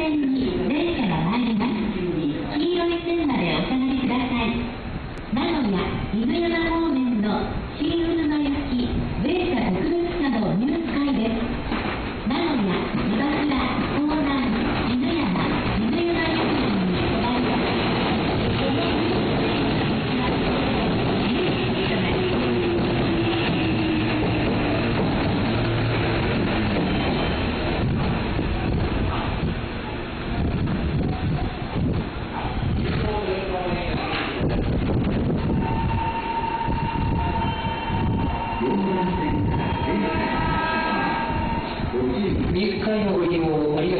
線に車が参ります。黄色い線までお下がりください。犬山密回のご利用ありがとうございます。